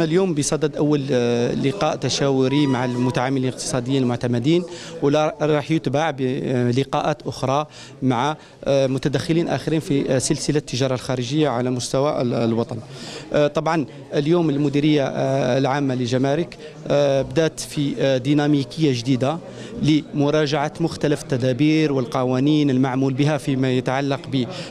اليوم بصدد أول آه، لقاء تشاوري مع المتعاملين الاقتصاديين المعتمدين وراح يتبع بلقاءات أخرى مع آه، متدخلين آخرين في آه، سلسلة التجارة الخارجية على مستوى الوطن. طبعا اليوم المديرية العامة لجمارك بدأت في ديناميكية جديدة لمراجعة مختلف التدابير والقوانين المعمول بها فيما يتعلق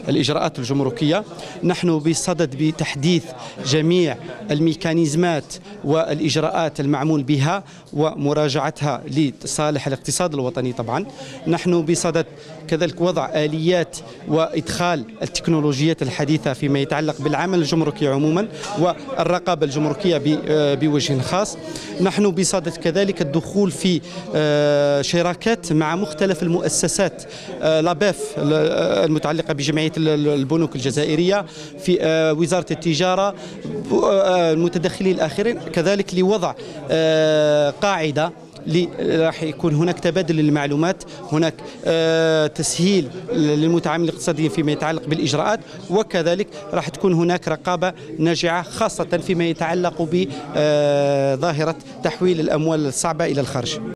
بالإجراءات الجمركية. نحن بصدد بتحديث جميع الميكانيزمات الميكانيزمات والإجراءات المعمول بها ومراجعتها لصالح الاقتصاد الوطني طبعا. نحن بصدد كذلك وضع آليات وإدخال التكنولوجيات الحديثة فيما يتعلق بالعمل الجمركي عموما والرقابة الجمركية بوجه خاص. نحن بصدد كذلك الدخول في آه، شراكات مع مختلف المؤسسات آه، لابيف المتعلقة بجمعية البنوك الجزائرية في آه، وزارة التجارة المتدخلين الداخلي الآخرين كذلك لوضع آه، قاعدة راح يكون هناك تبادل للمعلومات هناك آه، تسهيل للمتعامل الاقتصادي فيما يتعلق بالإجراءات وكذلك راح تكون هناك رقابة ناجعة خاصة فيما يتعلق بظاهرة تحويل الأموال الصعبة إلى الخارج.